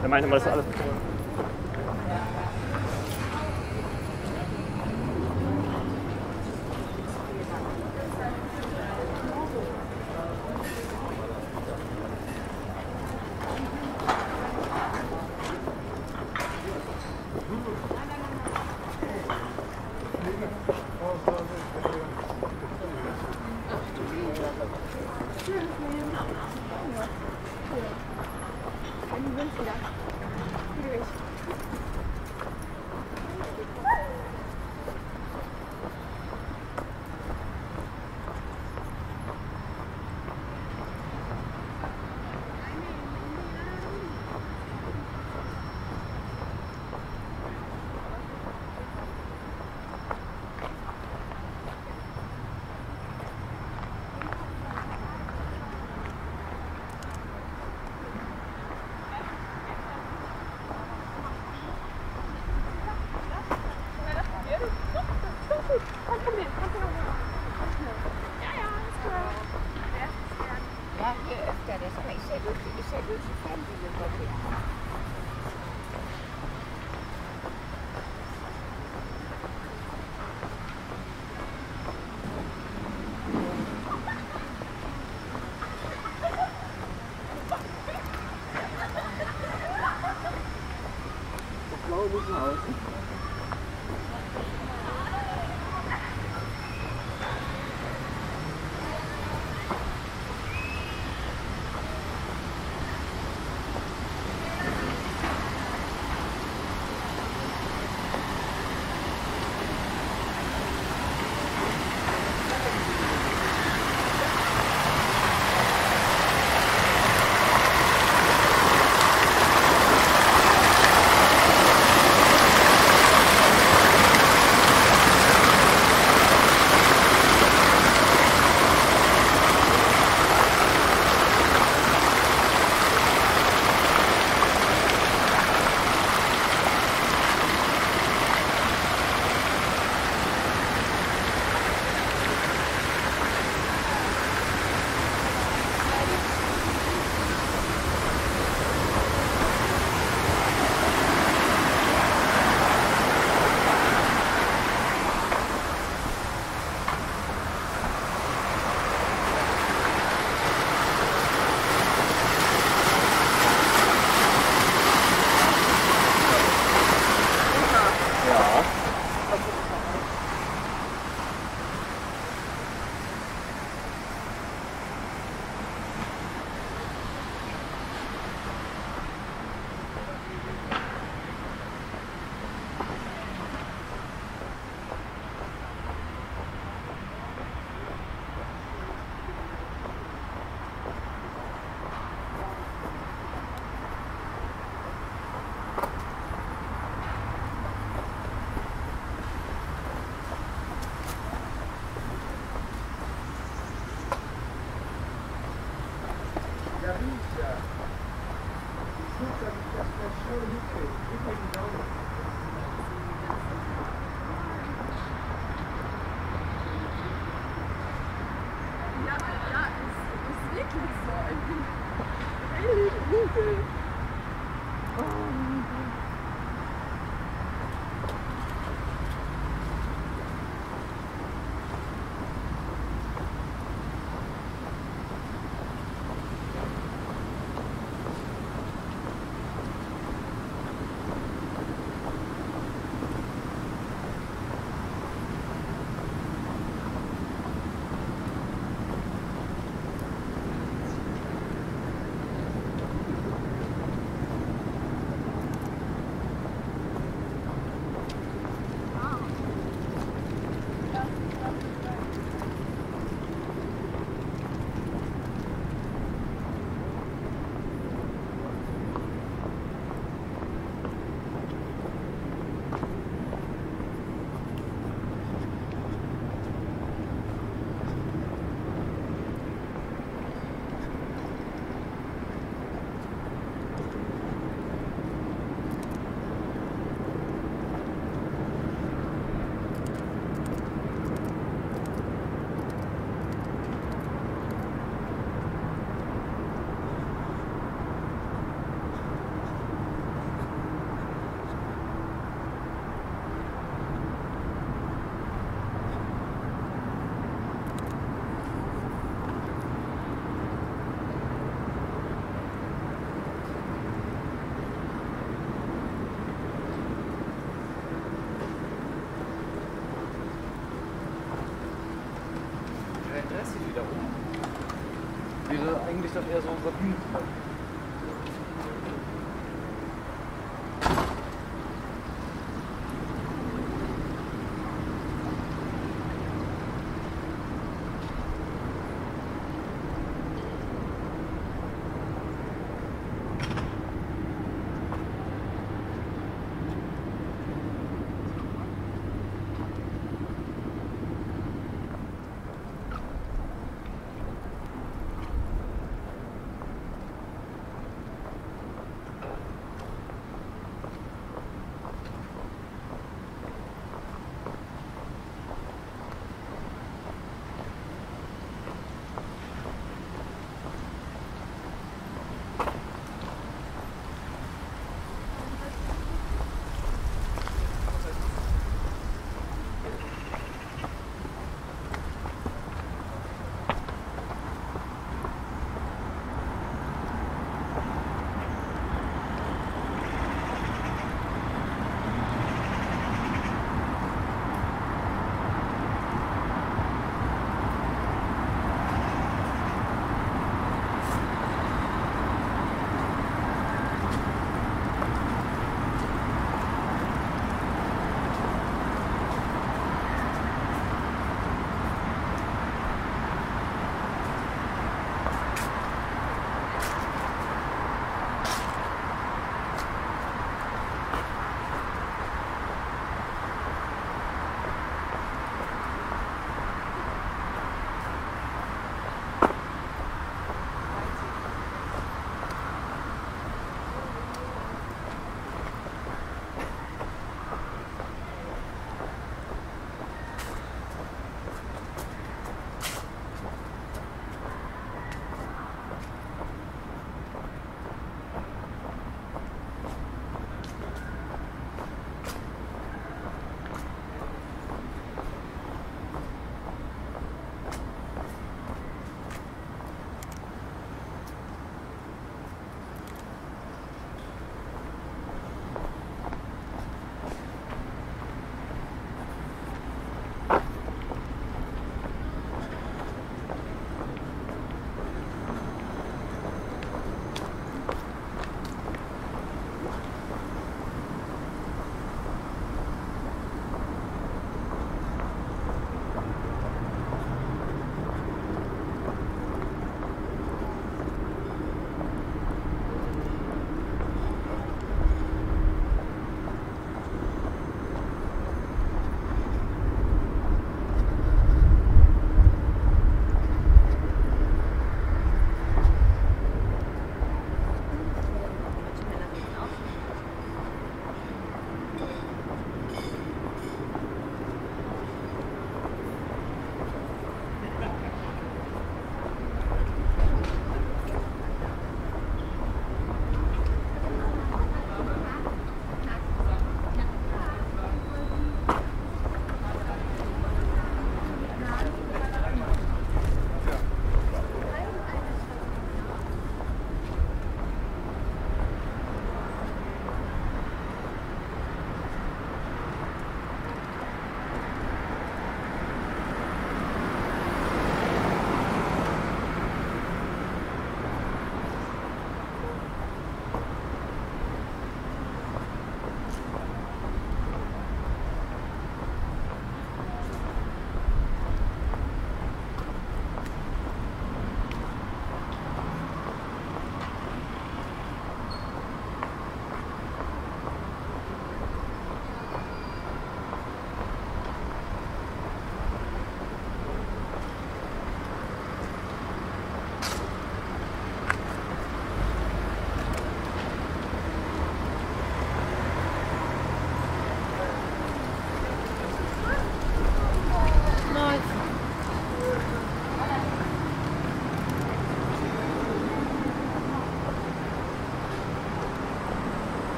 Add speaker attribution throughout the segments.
Speaker 1: Der meinte immer, das ist alles.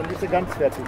Speaker 1: dann bist du ganz fertig.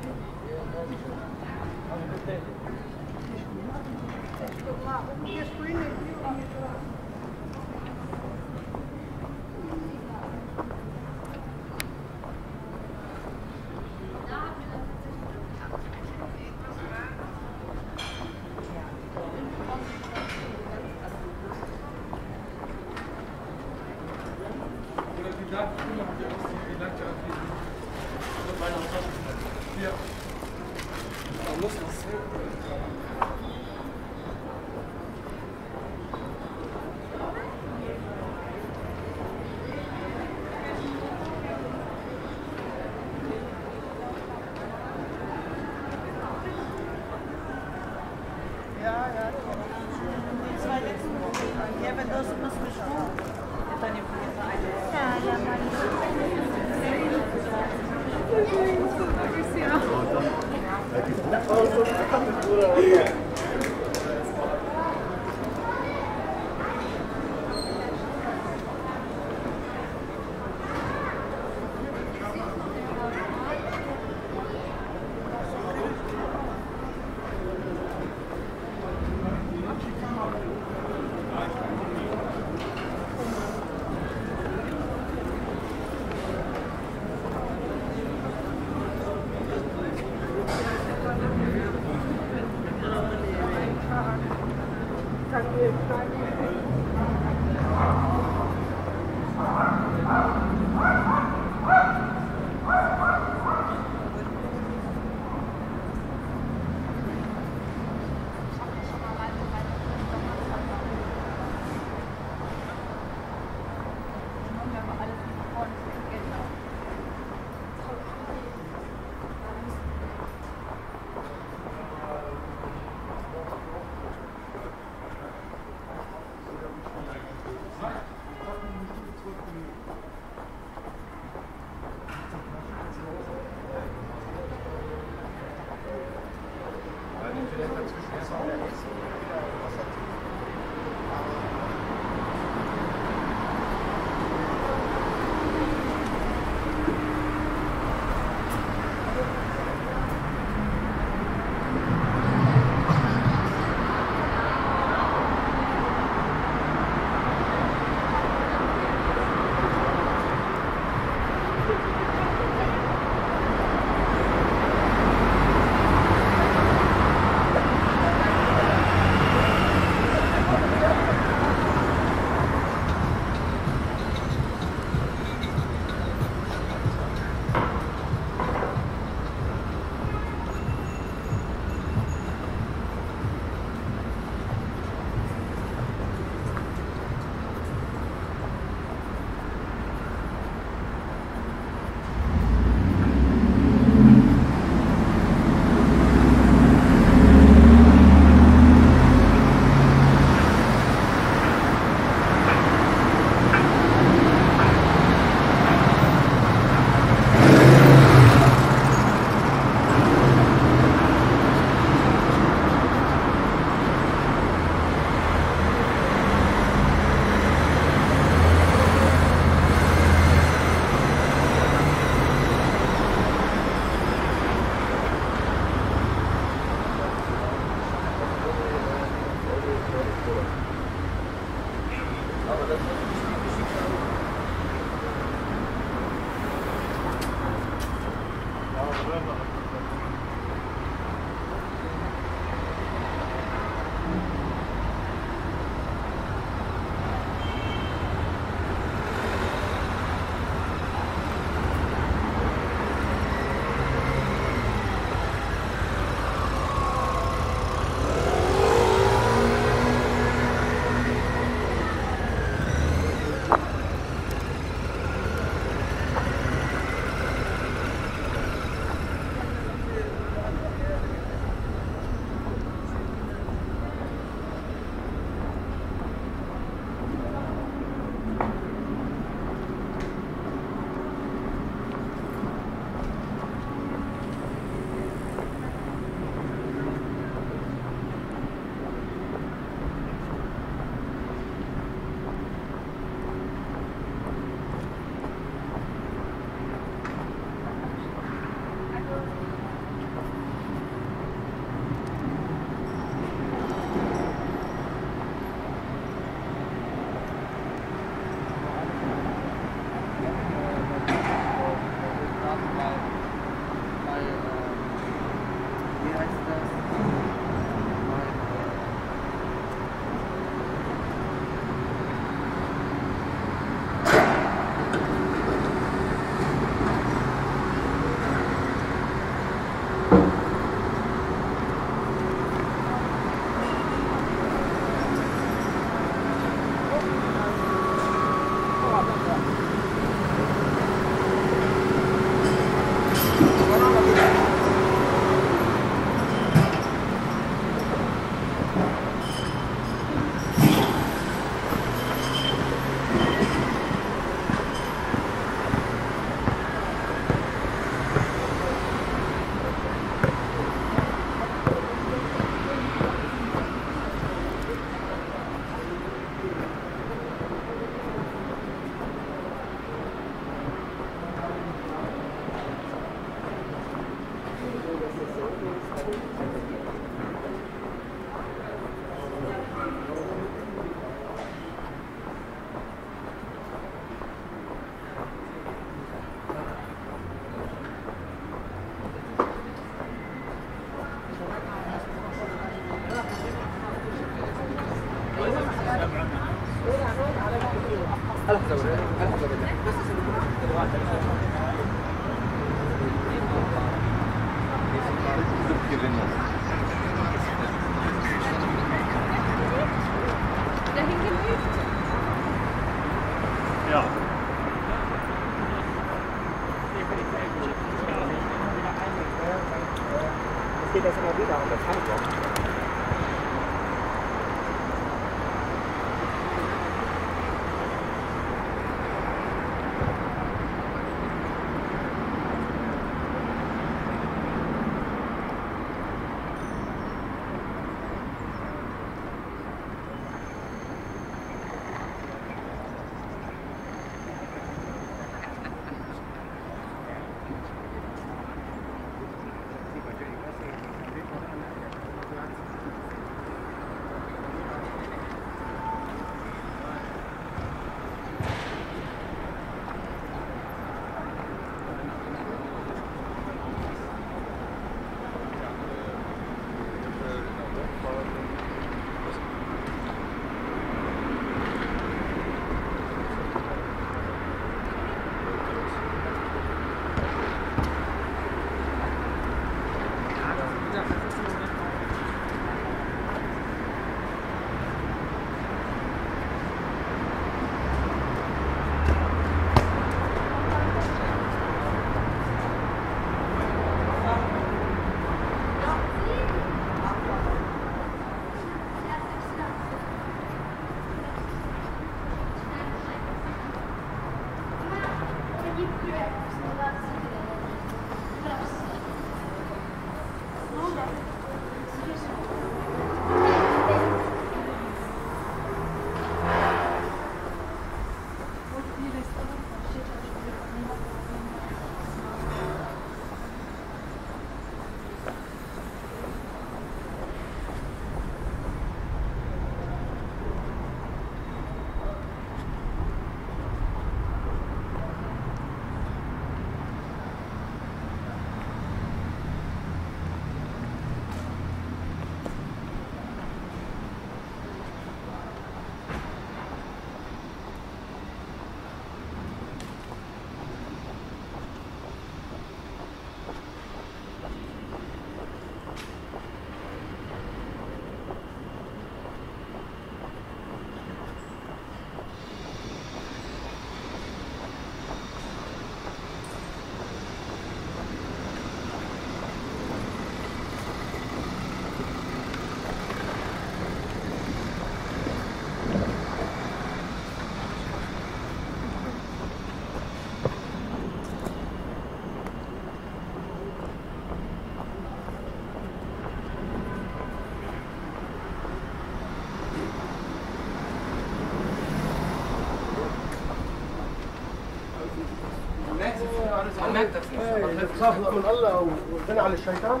Speaker 1: إيه، تخاف من الله وتنعى للشيطان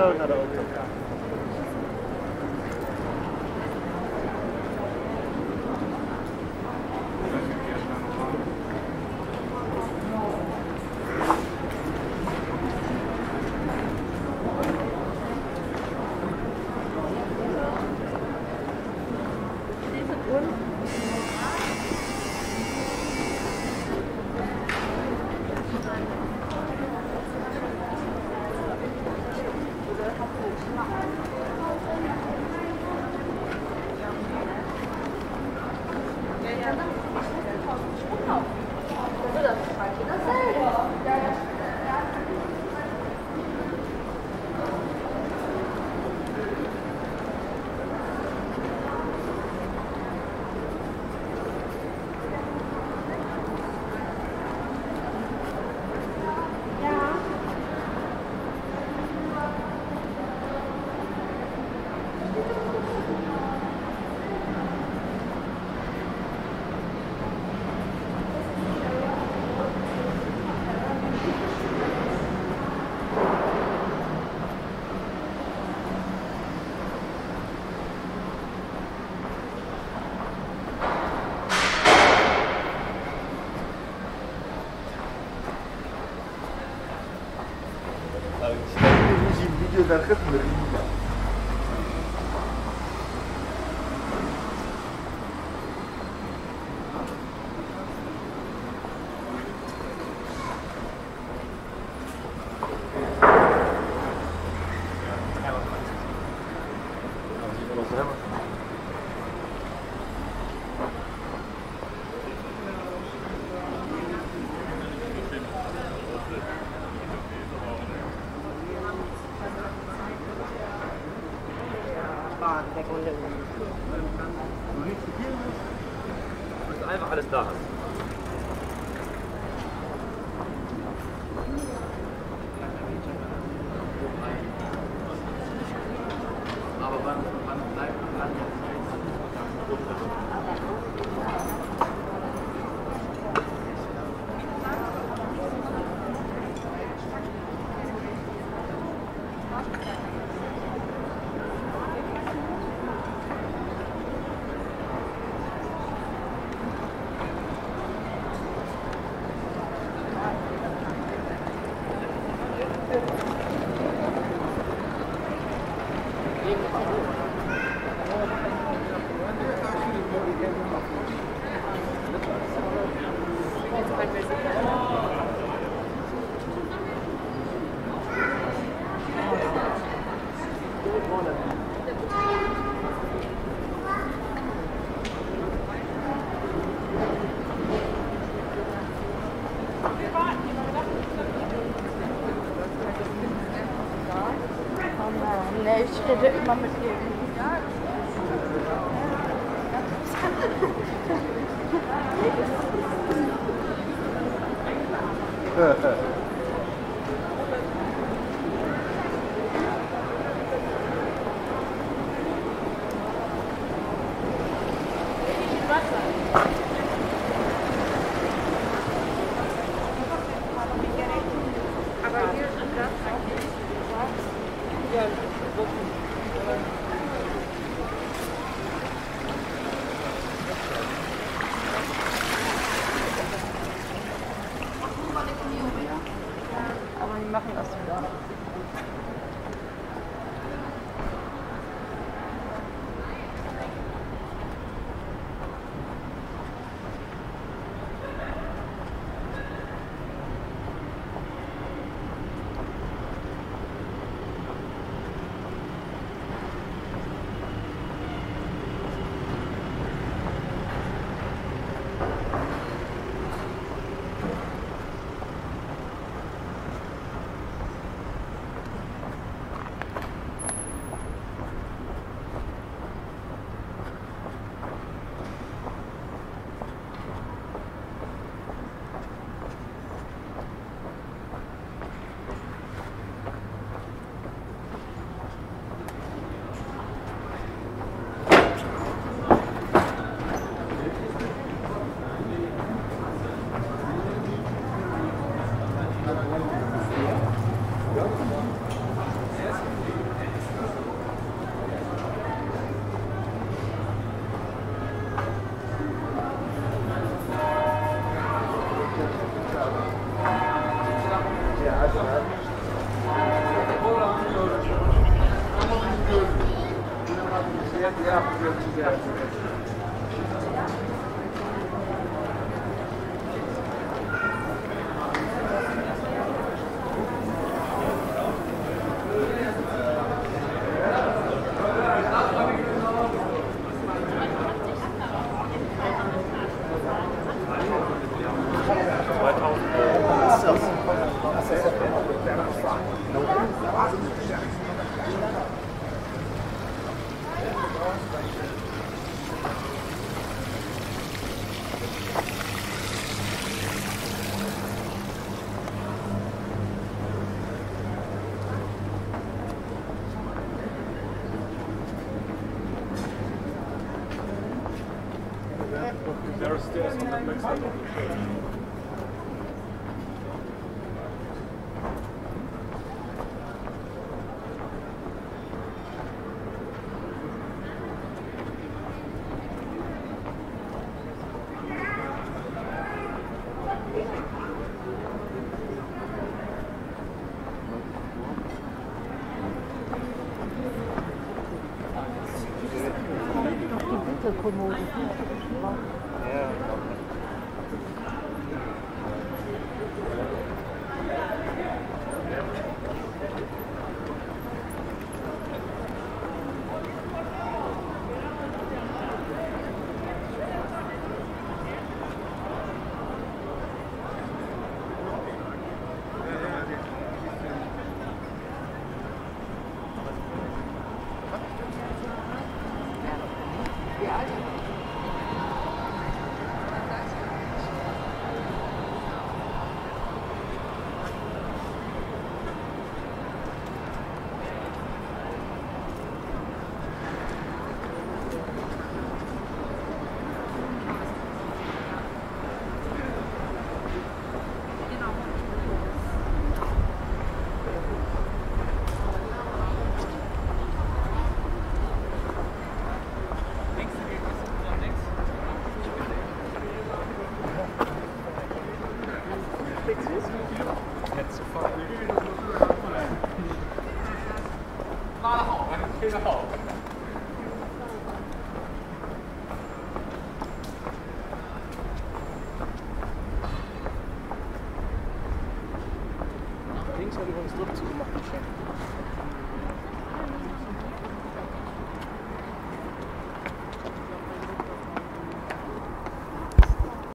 Speaker 1: Sou Ребят, как Bahn weg und links. Du liebst hier, dass du einfach alles da hast. There are stairs on the next level.